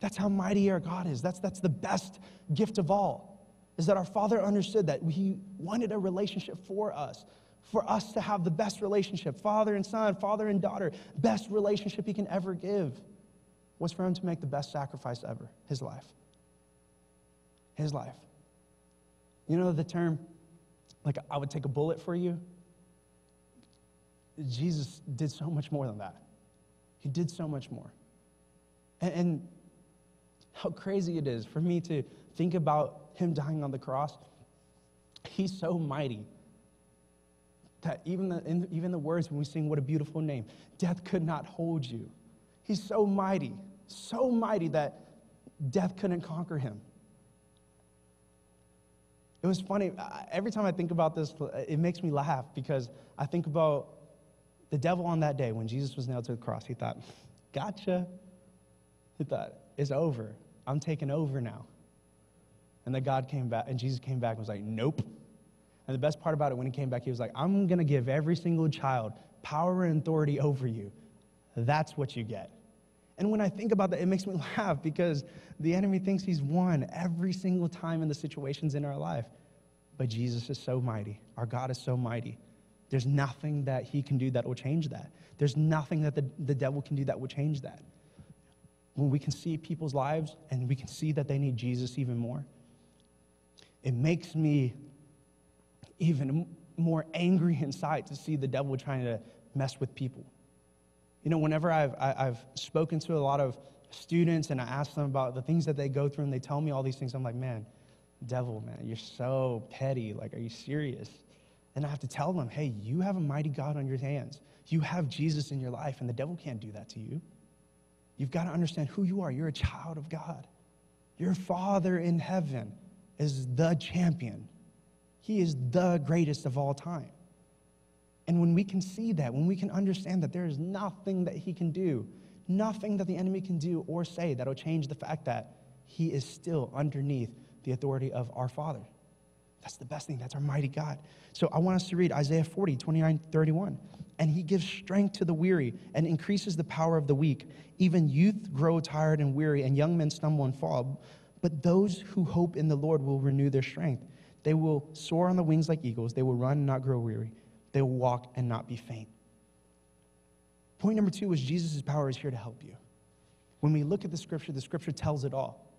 That's how mighty our God is. That's, that's the best gift of all, is that our Father understood that He wanted a relationship for us, for us to have the best relationship, father and son, father and daughter, best relationship He can ever give was for Him to make the best sacrifice ever His life. His life. You know the term, like, I would take a bullet for you? Jesus did so much more than that. He did so much more. And, and how crazy it is for me to think about him dying on the cross. He's so mighty that even the, even the words when we sing, What a Beautiful Name, death could not hold you. He's so mighty, so mighty that death couldn't conquer him. It was funny. Every time I think about this, it makes me laugh because I think about the devil on that day when Jesus was nailed to the cross. He thought, Gotcha. He thought, It's over. I'm taking over now. And then God came back, and Jesus came back and was like, Nope. And the best part about it, when he came back, he was like, I'm going to give every single child power and authority over you. That's what you get. And when I think about that, it makes me [laughs] laugh because the enemy thinks he's won every single time in the situations in our life. But Jesus is so mighty. Our God is so mighty. There's nothing that he can do that will change that. There's nothing that the, the devil can do that will change that when we can see people's lives and we can see that they need Jesus even more, it makes me even more angry [laughs] inside to see the devil trying to mess with people. You know, whenever I've, I've spoken to a lot of students and I ask them about the things that they go through and they tell me all these things, I'm like, man, devil, man, you're so petty. Like, are you serious? And I have to tell them, hey, you have a mighty God on your hands. You have Jesus in your life, and the devil can't do that to you. You've got to understand who you are. You're a child of God. Your Father in heaven is the champion, He is the greatest of all time. And when we can see that, when we can understand that there is nothing that He can do, nothing that the enemy can do or say that'll change the fact that He is still underneath the authority of our Father. That's the best thing. That's our mighty God. So I want us to read Isaiah 40, 29, 31 and he gives strength to the weary and increases the power of the weak. Even youth grow tired and weary, and young men stumble and fall. But those who hope in the Lord will renew their strength. They will soar on the wings like eagles. They will run and not grow weary. They will walk and not be faint. Point number two is Jesus' power is here to help you. When we look at the scripture, the scripture tells it all.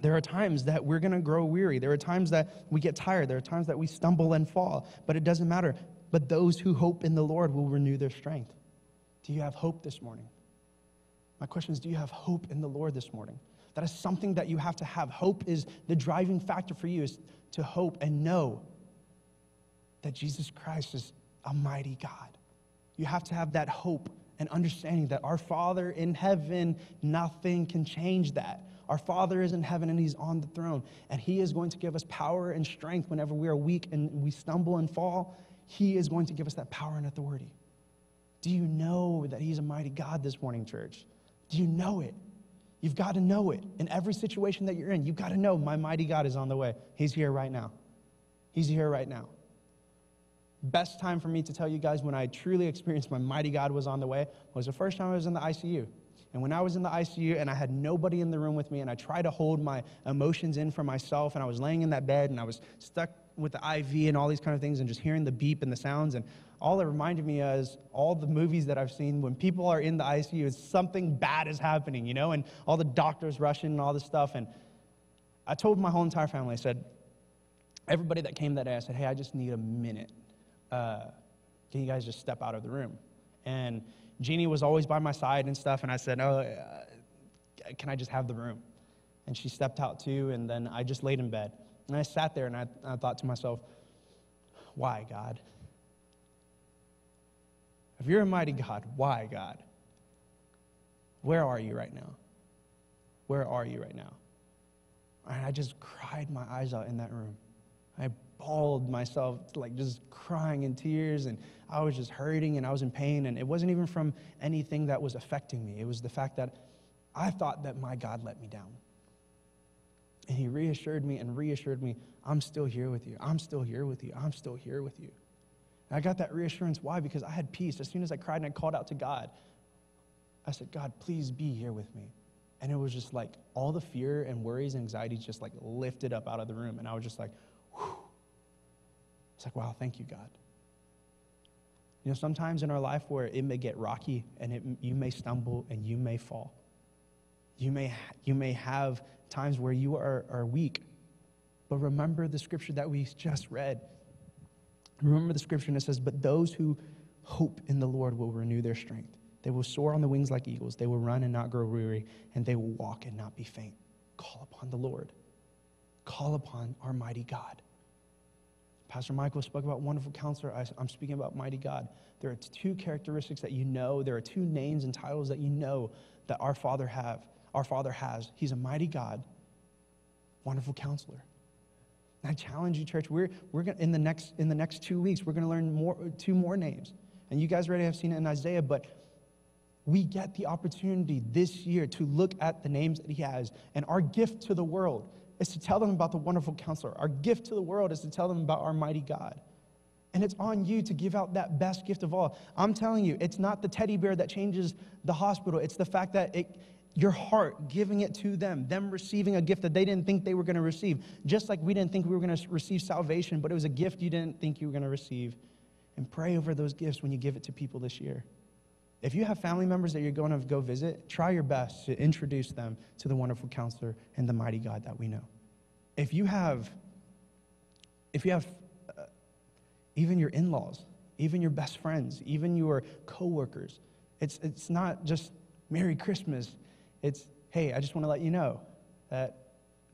There are times that we're going to grow weary. There are times that we get tired. There are times that we stumble and fall. But it doesn't matter but those who hope in the Lord will renew their strength. Do you have hope this morning? My question is Do you have hope in the Lord this morning? That is something that you have to have. Hope is the driving factor for you, is to hope and know that Jesus Christ is a mighty God. You have to have that hope and understanding that our Father in heaven, nothing can change that. Our Father is in heaven and He's on the throne, and He is going to give us power and strength whenever we are weak and we stumble and fall. He is going to give us that power and authority. Do you know that He's a mighty God this morning, church? Do you know it? You've got to know it. In every situation that you're in, you've got to know my mighty God is on the way. He's here right now. He's here right now. Best time for me to tell you guys when I truly experienced my mighty God was on the way was the first time I was in the ICU. And when I was in the ICU and I had nobody in the room with me, and I tried to hold my emotions in for myself, and I was laying in that bed and I was stuck with the IV and all these kind of things and just hearing the beep and the sounds. And all it reminded me of is all the movies that I've seen when people are in the ICU, is something bad is happening, you know, and all the doctors rushing and all this stuff. And I told my whole entire family, I said, everybody that came that day, I said, hey, I just need a minute. Uh, can you guys just step out of the room? And Jeannie was always by my side and stuff. And I said, oh, uh, can I just have the room? And she stepped out too. And then I just laid in bed. And I sat there and I, I thought to myself, why, God? If you're a mighty God, why, God? Where are you right now? where are you right now? And I just cried my eyes out in that room. I bawled myself, like just crying in tears, and I was just hurting and I was in pain. And it wasn't even from anything that was affecting me, it was the fact that I thought that my God let me down. And He reassured me and reassured me, I'm still here with you. I'm still here with you. I'm still here with you. And I got that reassurance. Why? Because I had peace. As soon as I cried and I called out to God, I said, God, please be here with me. And it was just like all the fear and worries and anxieties just like lifted up out of the room. And I was just like, whew. It's like, wow, thank you, God. You know, sometimes in our life where it may get rocky and it, you may stumble and you may fall. You may, you may have times where you are, are weak. But remember the scripture that we just read. Remember the scripture that says, But those who hope in the Lord will renew their strength. They will soar on the wings like eagles. They will run and not grow weary, and they will walk and not be faint. Call upon the Lord. Call upon our mighty God. Pastor Michael spoke about wonderful counselor. I'm speaking about mighty God. There are two characteristics that you know. There are two names and titles that you know that our Father have. Our Father has. He's a mighty God, wonderful counselor. I challenge you, church. We're, we're gonna, in the next in the next two weeks. We're going to learn more two more names, and you guys already have seen it in Isaiah. But we get the opportunity this year to look at the names that he has. And our gift to the world is to tell them about the wonderful counselor. Our gift to the world is to tell them about our mighty God. And it's on you to give out that best gift of all. I'm telling you, it's not the teddy bear that changes the hospital, it's the fact that it, your heart giving it to them, them receiving a gift that they didn't think they were going to receive. Just like we didn't think we were going to receive salvation, but it was a gift you didn't think you were going to receive. And pray over those gifts when you give it to people this year. If you have family members that you're going to go visit, try your best to introduce them to the wonderful counselor and the mighty God that we know. If you have, if you have uh, even your in laws, even your best friends, even your coworkers, it's, it's not just Merry Christmas. It's, hey, I just want to let you know that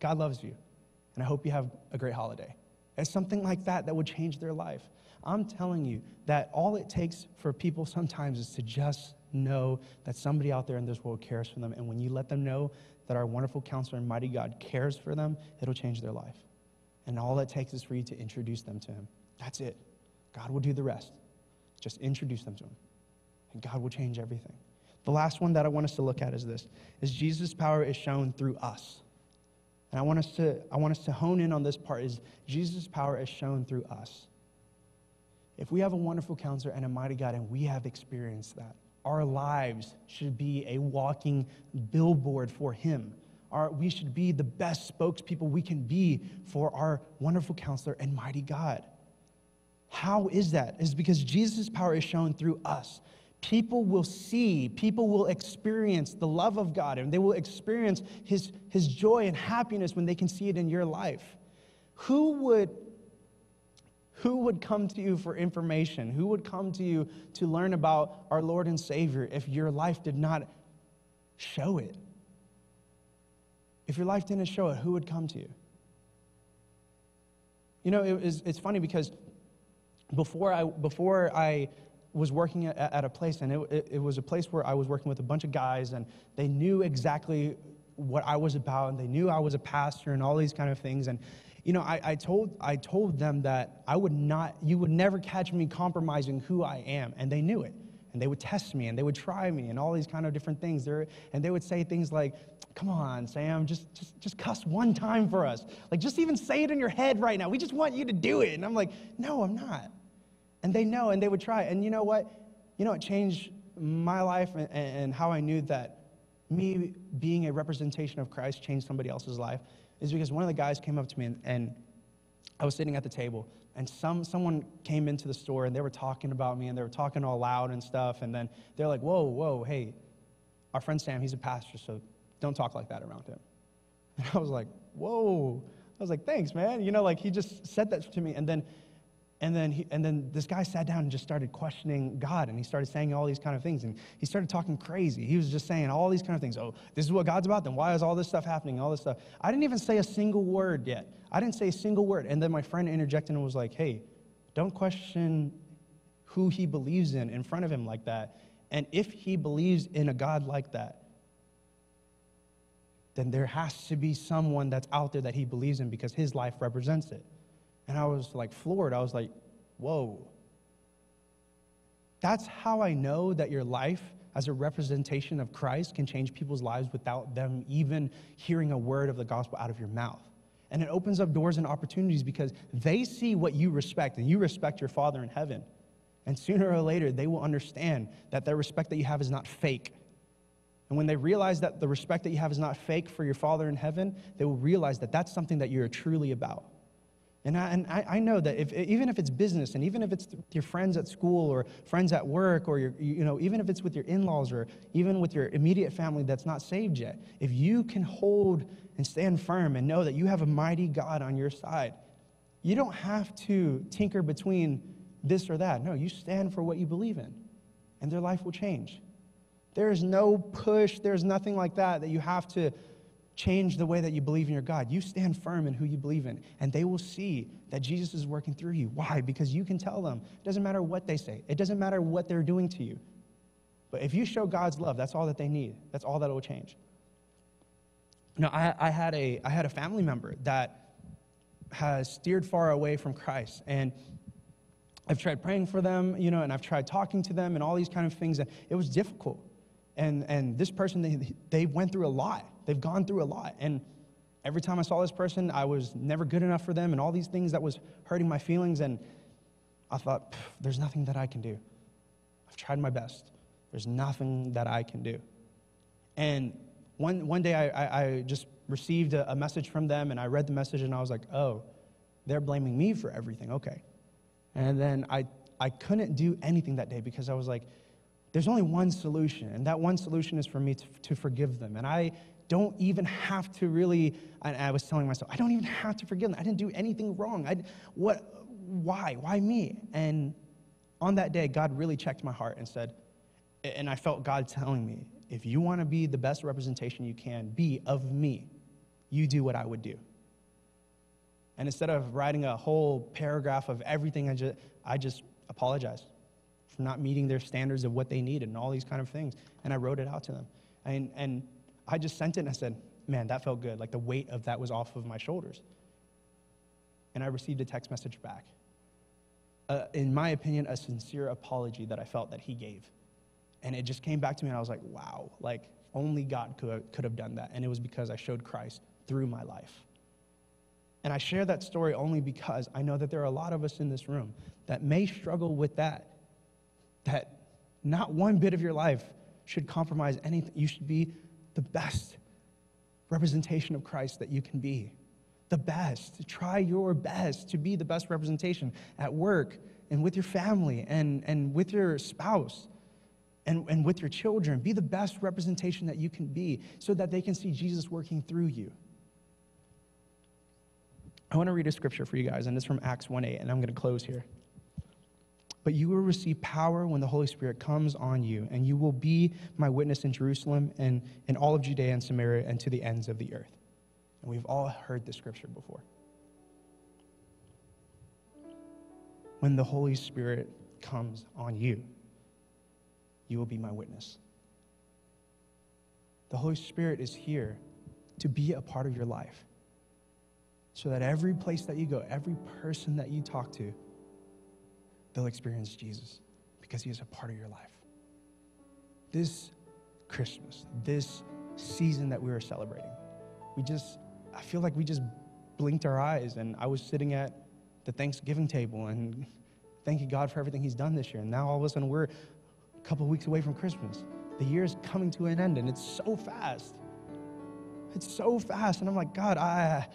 God loves you, and I hope you have a great holiday. It's something like that that would change their life. I'm telling you that all it takes for people sometimes is to just know that somebody out there in this world cares for them. And when you let them know that our wonderful counselor and mighty God cares for them, it'll change their life. And all it takes is for you to introduce them to Him. That's it. God will do the rest. Just introduce them to Him. And God will change everything. The last one that I want us to look at is this is Jesus' power is shown through us. And I want us to, I want us to hone in on this part is Jesus' power is shown through us. If we have a wonderful counselor and a mighty God, and we have experienced that, our lives should be a walking billboard for Him. Our, we should be the best spokespeople we can be for our wonderful counselor and mighty God. How is that? Is because Jesus' power is shown through us. People will see, people will experience the love of God, and they will experience His, his joy and happiness when they can see it in your life. Who would who would come to you for information? Who would come to you to learn about our Lord and Savior if your life did not show it? If your life didn't show it, who would come to you? You know, it it's funny because before I, before I was working at, a place, and it, it, it was a place where I was working with a bunch of guys, and they knew exactly what I was about, and they knew I was a pastor and all these kind of things. And you know, I, I, told, I told them that I would not, you would never catch me compromising who I am. And they knew it. And they would test me and they would try me and all these kind of different things. There, and they would say things like, come on, Sam, just, just, just cuss one time for us. Like, just even say it in your head right now. We just want you to do it. And I'm like, no, I'm not. And they know and they would try. And you know what? You know, it changed my life and, and how I knew that me being a representation of Christ changed somebody else's life is because one of the guys came up to me and, and I was sitting at the table and some, someone came into the store and they were talking about me and they were talking all loud and stuff. And then they're like, whoa, whoa, hey, our friend Sam, he's a pastor, so don't talk like that around him. [laughs] And I was like, whoa. I was like, thanks, man. You know, like he just said that to me. And then and then, he, and then this guy sat down and just started questioning God, and he started saying all these kind of things, and he started talking crazy. He was just saying all these kind of things. Oh, this is what God's about. Then why is all this stuff happening? All this stuff. I didn't even say a single word yet. I didn't say a single word. And then my friend interjected and was like, "Hey, don't question who he believes in in front of him like that. And if he believes in a God like that, then there has to be someone that's out there that he believes in because his life represents it. And I was like floored. I was like, whoa. That's how I know that your life as a representation of Christ can change people's lives without them even hearing a word of the gospel out of your mouth. And it opens up doors and opportunities because they see what you respect and you respect your Father in heaven. And sooner or later, they will understand that the respect that you have is not fake. And when they realize that the respect that you have is not fake for your Father in heaven, they will realize that that's something that you're truly about. And I, and I, I know that if, even if it's business and even if it's your friends at school or friends at work or your, you know, even if it's with your in laws or even with your immediate family that's not saved yet, if you can hold and stand firm and know that you have a mighty God on your side, you don't have to tinker between this or that. No, you stand for what you believe in, and their life will change. There is no push, there's nothing like that that you have to change the way that you believe in your God. You stand firm in who you believe in, and they will see that Jesus is working through you. Why? Because you can tell them. It doesn't matter what they say, it doesn't matter what they're doing to you. But if you show God's love, that's all that they need. That's all that will change. Now, I, I, had a, I had a family member that has steered far away from Christ, and I've tried praying for them, you know, and I've tried talking to them and all these kind of things, and it was difficult. And, and this person, they, they went through a lot. They've gone through a lot. And every time I saw this person, I was never good enough for them and all these things that was hurting my feelings. And I thought, there's nothing that I can do. I've tried my best. There's nothing that I can do. And one, one day I, I, just received a, a message from them and I read the message and I was like, oh, they're blaming me for everything. Okay. And then I, I couldn't do anything that day because I was like, there's only one solution, and that one solution is for me to, to forgive them. And I don't even have to really, I, I was telling myself, I don't even have to forgive them. I didn't do anything wrong. I, what, why? Why me? And on that day, God really checked my heart and said, and I felt God telling me, if you want to be the best representation you can be of me, you do what I would do. And instead of writing a whole paragraph of everything, I just, I just apologized for not meeting their standards of what they needed and all these kind of things. And I wrote it out to them. And, and I just sent it and I said, man, that felt good. Like the weight of that was off of my shoulders. And I received a text message back. Uh, in my opinion, a sincere apology that I felt that he gave. And it just came back to me and I was like, wow, like only God could, could have done that. And it was because I showed Christ through my life. And I share that story only because I know that there are a lot of us in this room that may struggle with that that not one bit of your life should compromise anything. You should be the best representation of Christ that you can be. The best. Try your best to be the best representation at work and with your family and, and with your spouse and, and with your children. Be the best representation that you can be so that they can see Jesus working through you. I want to read a scripture for you guys, and it's from Acts 1 8, and I'm going to close here. But you will receive power when the Holy Spirit comes on you, and you will be my witness in Jerusalem and in all of Judea and Samaria and to the ends of the earth. And we've all heard this scripture before. When the Holy Spirit comes on you, you will be my witness. The Holy Spirit is here to be a part of your life so that every place that you go, every person that you talk to, they'll experience Jesus because he is a part of your life. This Christmas, this season that we were celebrating, we just, I feel like we just blinked our eyes and I was sitting at the Thanksgiving table and [laughs] thanking God for everything he's done this year. And now all of a sudden we're a couple weeks away from Christmas. The year is coming to an end and it's so fast. It's so fast. And I'm like, God, I,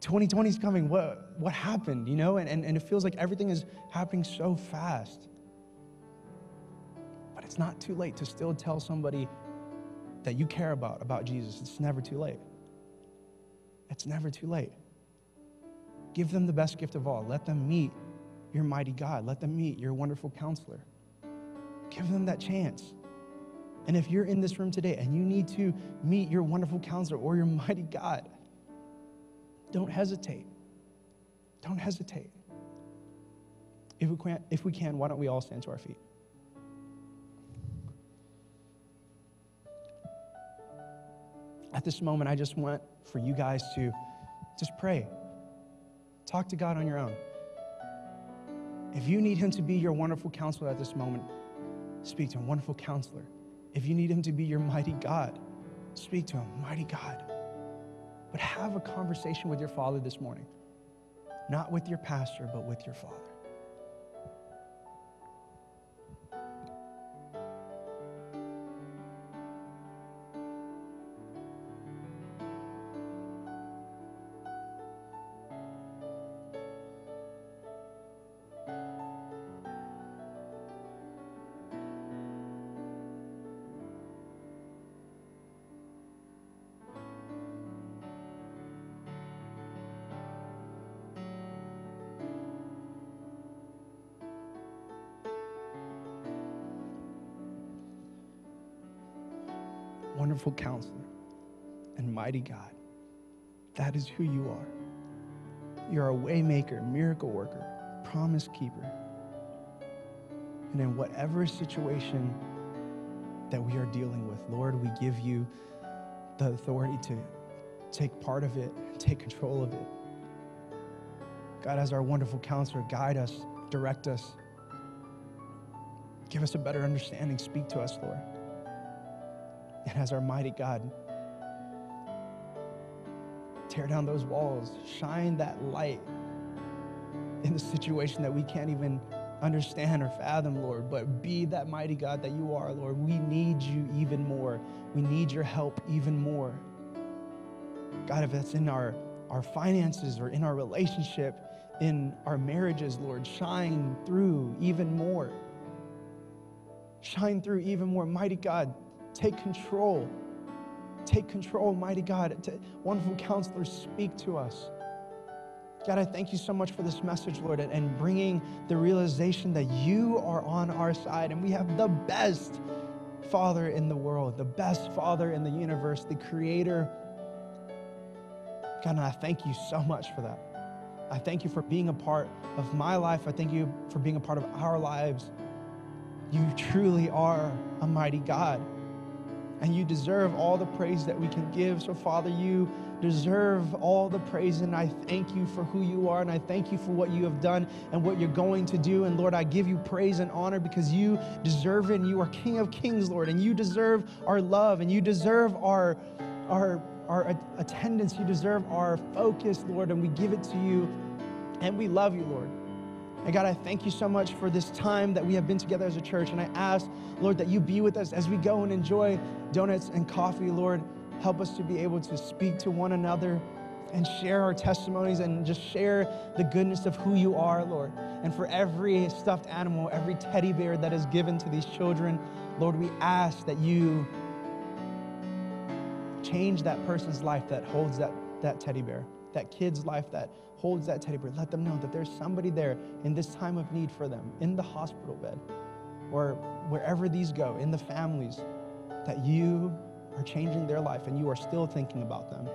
2020 is coming. What, what happened? You know, and, and, and it feels like everything is happening so fast. But it's not too late to still tell somebody that you care about about Jesus. It's never too late. It's never too late. Give them the best gift of all. Let them meet your mighty God. Let them meet your wonderful counselor. Give them that chance. And if you're in this room today and you need to meet your wonderful counselor or your [laughs] mighty God, don't hesitate. Don't hesitate. If we, can, if we can, why don't we all stand to our feet? at this moment, I just want for you guys to just pray. Talk to God on your own. If you need Him to be your wonderful counselor at this moment, speak to Him, wonderful counselor. If you need Him to be your mighty God, speak to Him, mighty God. But have a conversation with your Father this morning, not with your pastor, but with your Father. Wonderful counselor, and mighty God. That is who you are. You're a waymaker, miracle worker, promise keeper. And in whatever situation that we are dealing with, Lord, we give you the authority to take part of it, take control of it. God, as our wonderful counselor, guide us, direct us, give us a better understanding, speak to us, Lord and as our mighty God. Tear down those walls, shine that light in the situation that we can't even understand or fathom, Lord, but be that mighty God that you are, Lord. We need you even more. We need your help even more. God, if that's in our, our finances or in our relationship, in our marriages, Lord, shine through even more. Shine through even more. Mighty God, Take control. Take control, mighty God. Wonderful counselor, speak to us. God, I thank you so much for this message, Lord, and bringing the realization that you are on our side and we have the best Father in the world, the best Father in the universe, the Creator. God, and I thank you so much for that. I thank you for being a part of my life. I thank you for being a part of our lives. You truly are a mighty God and you deserve all the praise that we can give. So, Father, you deserve all the praise, and I thank you for who you are, and I thank you for what you have done and what you're going to do. And Lord, I give you praise and honor because you deserve it, and you are King of Kings, Lord, and you deserve our love, and you deserve our our our attendance, you deserve our focus, Lord, and we give it to you, and we love you, Lord. And God, I thank you so much for this time that we have been together as a church. And I ask, Lord, that you be with us as we go and enjoy donuts and coffee. Lord, help us to be able to speak to one another and share our testimonies and just share the goodness of who you are, Lord. And for every stuffed animal, every teddy bear that is given to these children, Lord, we ask that you change that person's life that holds that, that teddy bear, that kid's life that holds that teddy bear. Let them know that there's somebody there in this time of need for them, in the hospital bed, or wherever these go, in the families, that you are changing their life and you are still thinking about them.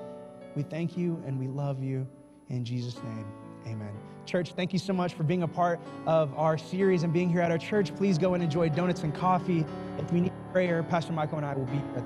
We thank you and we love you. In Jesus' name, amen. Church, thank you so much for being a part of our series and being here at our church. Please go and enjoy donuts and coffee. If we need prayer, Pastor Michael and I will be here.